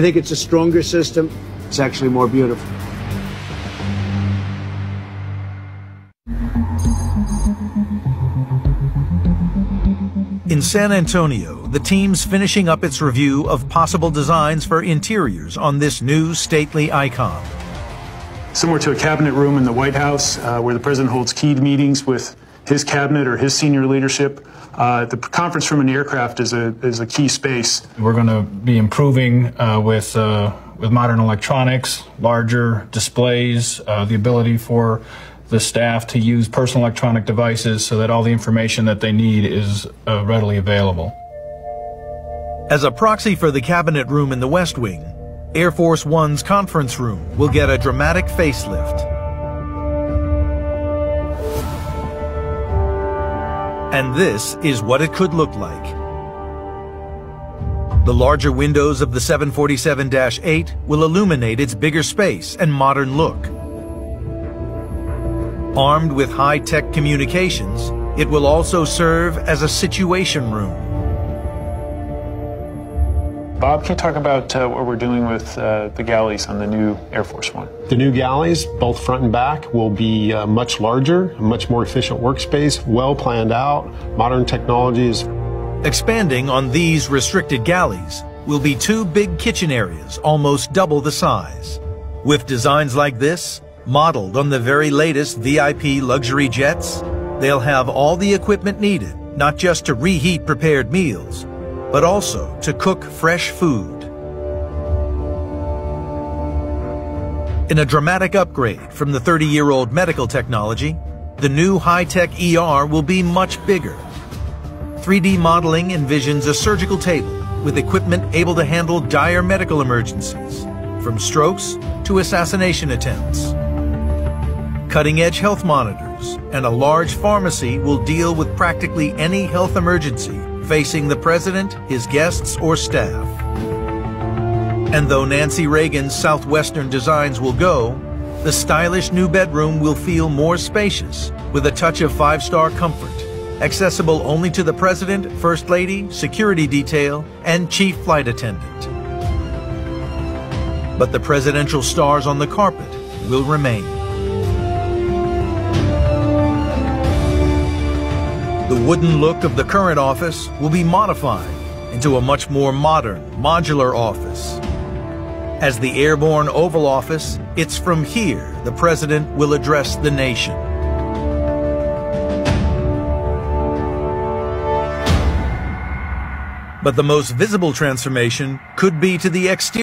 I think it's a stronger system. It's actually more beautiful. In San Antonio, the team's finishing up its review of possible designs for interiors on this new stately icon. Similar to a cabinet room in the White House, uh, where the president holds key meetings with his cabinet or his senior leadership, uh, the conference room in the aircraft is a, is a key space. We're going to be improving uh, with, uh, with modern electronics, larger displays, uh, the ability for the staff to use personal electronic devices so that all the information that they need is uh, readily available. As a proxy for the cabinet room in the West Wing, Air Force One's conference room will get a dramatic facelift. And this is what it could look like. The larger windows of the 747-8 will illuminate its bigger space and modern look. Armed with high-tech communications, it will also serve as a situation room. Bob, can you talk about uh, what we're doing with uh, the galleys on the new Air Force One? The new galleys, both front and back, will be uh, much larger, a much more efficient workspace, well planned out, modern technologies. Expanding on these restricted galleys will be two big kitchen areas, almost double the size. With designs like this, Modeled on the very latest VIP luxury jets, they'll have all the equipment needed, not just to reheat prepared meals, but also to cook fresh food. In a dramatic upgrade from the 30-year-old medical technology, the new high-tech ER will be much bigger. 3D modeling envisions a surgical table with equipment able to handle dire medical emergencies, from strokes to assassination attempts cutting-edge health monitors, and a large pharmacy will deal with practically any health emergency facing the president, his guests, or staff. And though Nancy Reagan's southwestern designs will go, the stylish new bedroom will feel more spacious with a touch of five-star comfort, accessible only to the president, first lady, security detail, and chief flight attendant. But the presidential stars on the carpet will remain. The wooden look of the current office will be modified into a much more modern, modular office. As the airborne Oval Office, it's from here the President will address the nation. But the most visible transformation could be to the exterior.